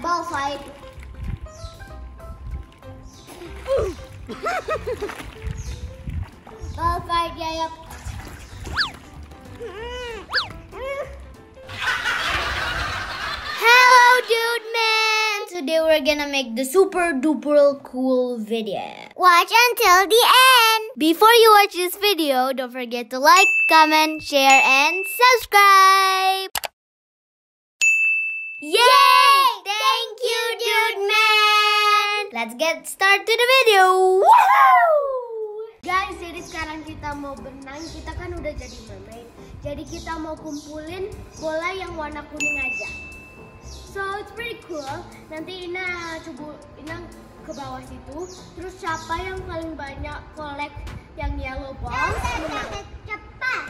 ball fight. ball fight, ya. Hello, dude man. Today we're gonna make the super duper cool video. Watch until the end. Before you watch this video, don't forget to like, comment, share, and subscribe. Yay! Get started to the video. Woohoo! Guys, jadi sekarang kita mau berenang. Kita kan udah jadi mermaid. Jadi kita mau kumpulin bola yang warna kuning aja. So it's pretty cool. Nanti Ina coba Ina ke bawah situ. Terus siapa yang paling banyak kolek yang yellow ball menang. Cepat.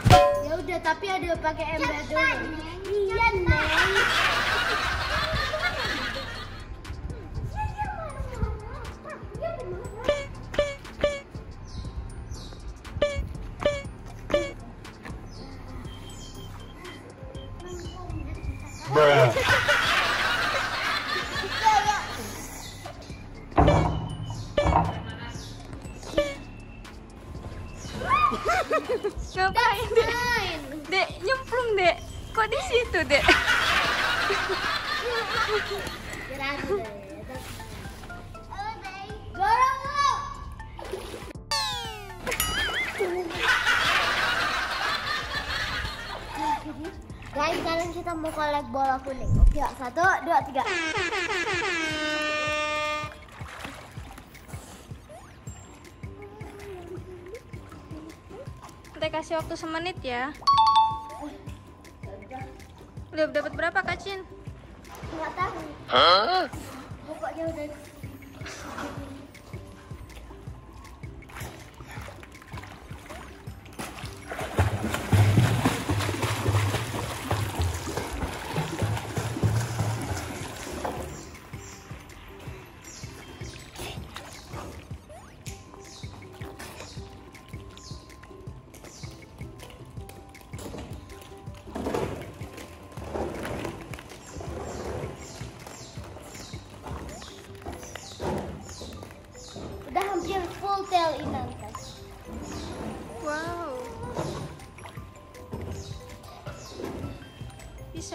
Ya udah, tapi ada pakai ember dulu. Iya, Neng. Guys, sekarang kita mau kolek bola kuning. Oke, satu, dua, tiga. Nanti kasih waktu semenit ya. Udah dapat berapa, Kak Cin? Nggak tahu. Pokoknya udah. Udah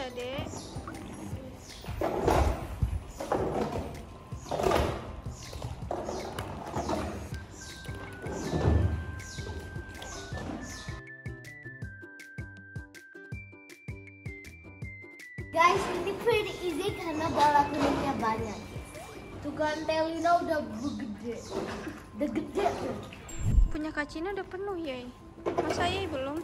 Bisa, Dek. Guys, ini pretty easy karena bola kuningnya banyak. Tuh kan Telina udah begede. Udah gede tuh. Punya Kak Cina udah penuh, ya. Masa ya belum?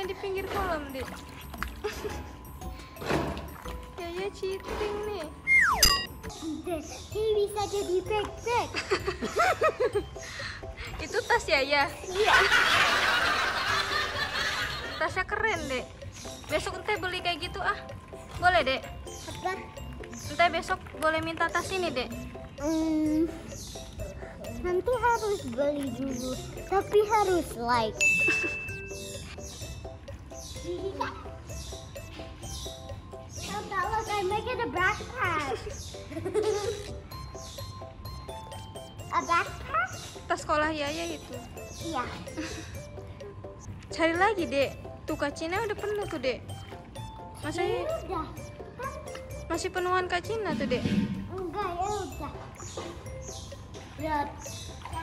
Ngambilnya di pinggir kolam, Dek? ya ya cheating nih. Ini bisa jadi backpack. Itu tas ya ya? Iya. Tasnya keren, Dek. Besok ente beli kayak gitu ah. Boleh, Dek? Apa? Ente besok boleh minta tas ini, Dek. Hmm, nanti harus beli dulu, tapi harus like. About look, I make it a backpack. A backpack? Tas sekolah Yaya itu. Iya. Cari lagi, Dek. Tuh kacina udah penuh tuh, Dek. Masa Ya udah. masih penuhan kacina tuh, Dek? Enggak ya udah. Lihat. Ya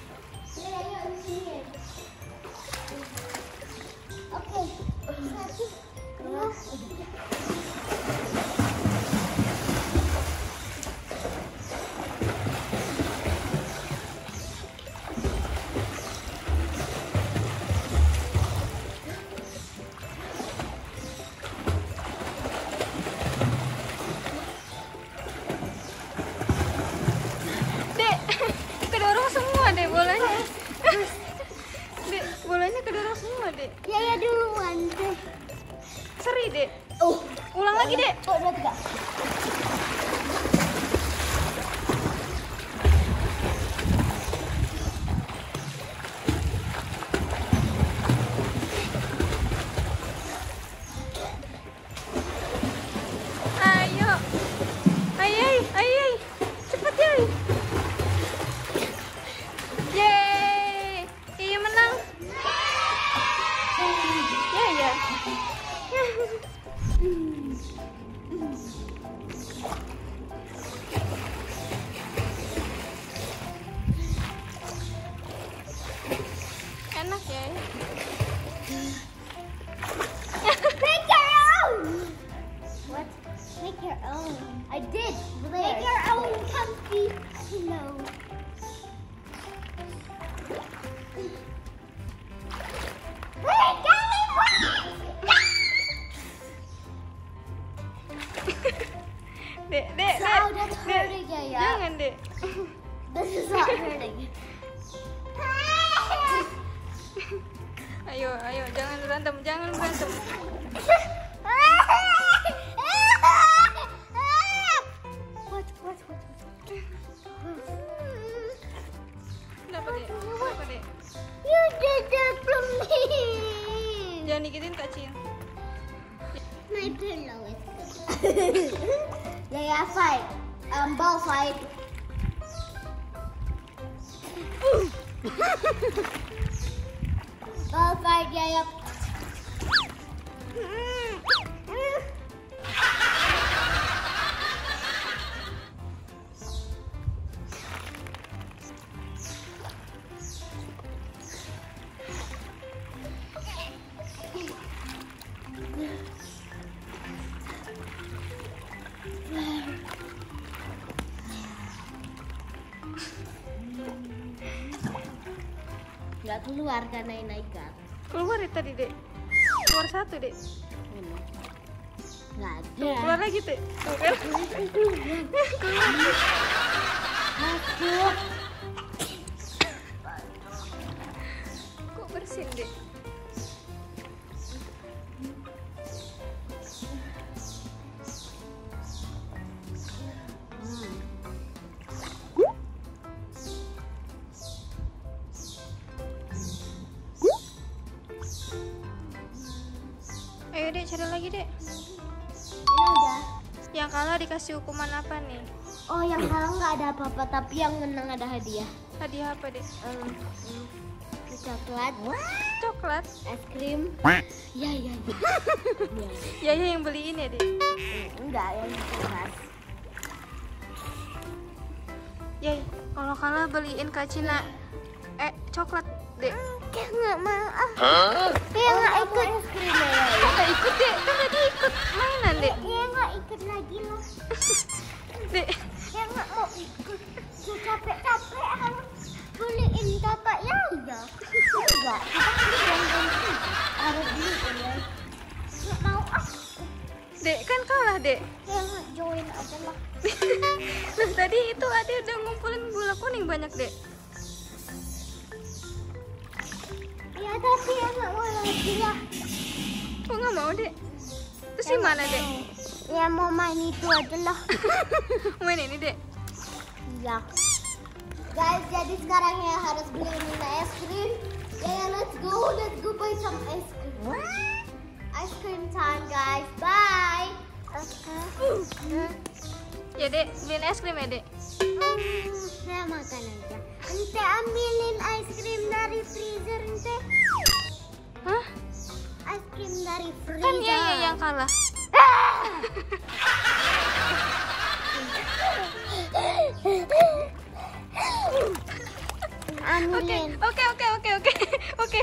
Dek. Oh, Ulang lagi, Dek. oh. Enak ya. Make your own. What? Make your own. I did. Make your own comfy pillow. Dek, dek, dek. that's hurting ya, ya. Jangan, Dek. This is not hurting. Ayo, ayo, jangan berantem, jangan berantem. What, what, what, Kenapa, Dek? Kenapa, Dek? You did that from me. Jangan dikitin Kak Cin. My pillow is good. yeah, yeah, fight. Um, ball fight. ball Nggak keluar karena ini naik atas. Keluar ya tadi, Dek. Keluar satu, Dek. Ini. Nggak Tuh, ada. keluar lagi, Dek. Tuh, kan? Masuk. Ayo, Dek, cari lagi, Dek. Ini udah. Yang kalah dikasih hukuman apa nih? Oh, yang kalah nggak ada apa-apa, tapi yang menang ada hadiah. Hadiah apa, Dek? Um, um, coklat, Coklat. es krim. Ya, ya, ya. ya. Ya, ya yang beliin ya, Dek. Enggak, yang coklat. Ya, kalau kalah beliin Kak Cina eh coklat, Dek. Kayak nggak mau. Ah. Kayak nggak ikut. Es krim ya, ya. Nggak ikut, Dek. Kan tadi ikut mainan, Dek. Ya nggak ikut lagi lah. Dek. Ya nggak mau ikut. Ya capek-capek harus beliin kakak ya udah. Enggak, kita kan yang ganti. Harus beliin ya. Nggak mau ah. Dek, kan kalah, Dek. Ya nggak join aja lah. Nah, tadi itu Ade udah ngumpulin gula kuning banyak, Dek. Tapi ya nggak mau lagi ya. Kok nggak mau dek? Terus gimana dek? Ya mau main itu aja lah. Main ini dek? Iya. Guys, jadi sekarang ya harus beli ini es krim. Ya, ya, let's go, let's go buy some ice cream. Ice cream time, guys. Bye. Ya dek, beliin es krim ya dek? Hmm, saya makan aja. Ente ambilin ice cream dari freezer, ente es krim dari Freeza. Kan dia ya, yang kalah. Oke, oke, oke, oke, oke, oke.